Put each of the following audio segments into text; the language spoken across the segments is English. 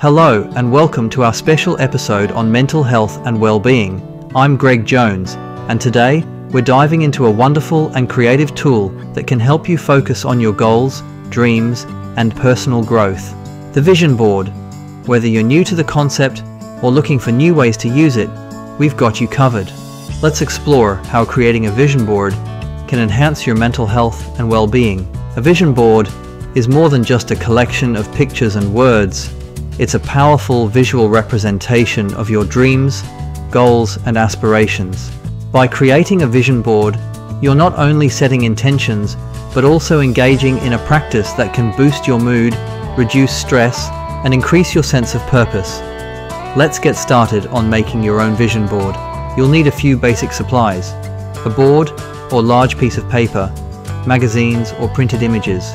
Hello, and welcome to our special episode on mental health and well-being. I'm Greg Jones, and today we're diving into a wonderful and creative tool that can help you focus on your goals, dreams, and personal growth. The Vision Board. Whether you're new to the concept or looking for new ways to use it, we've got you covered. Let's explore how creating a vision board can enhance your mental health and well-being. A vision board is more than just a collection of pictures and words. It's a powerful visual representation of your dreams, goals, and aspirations. By creating a vision board, you're not only setting intentions, but also engaging in a practice that can boost your mood, reduce stress, and increase your sense of purpose. Let's get started on making your own vision board. You'll need a few basic supplies, a board or large piece of paper, magazines or printed images,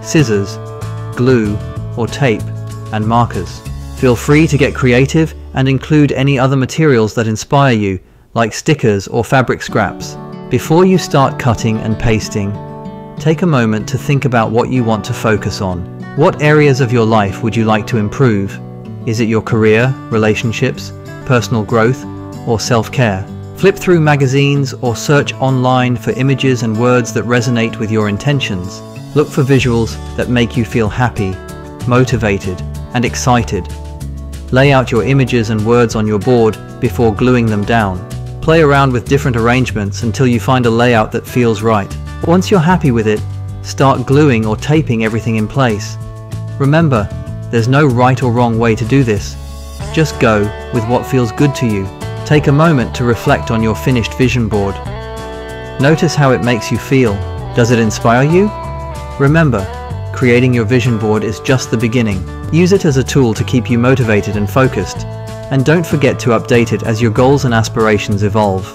scissors, glue or tape, and markers. Feel free to get creative and include any other materials that inspire you, like stickers or fabric scraps. Before you start cutting and pasting, take a moment to think about what you want to focus on. What areas of your life would you like to improve? Is it your career, relationships, personal growth, or self-care? Flip through magazines or search online for images and words that resonate with your intentions. Look for visuals that make you feel happy, motivated, and excited. Lay out your images and words on your board before gluing them down. Play around with different arrangements until you find a layout that feels right. Once you're happy with it, start gluing or taping everything in place. Remember, there's no right or wrong way to do this. Just go with what feels good to you. Take a moment to reflect on your finished vision board. Notice how it makes you feel. Does it inspire you? Remember, creating your vision board is just the beginning. Use it as a tool to keep you motivated and focused. And don't forget to update it as your goals and aspirations evolve.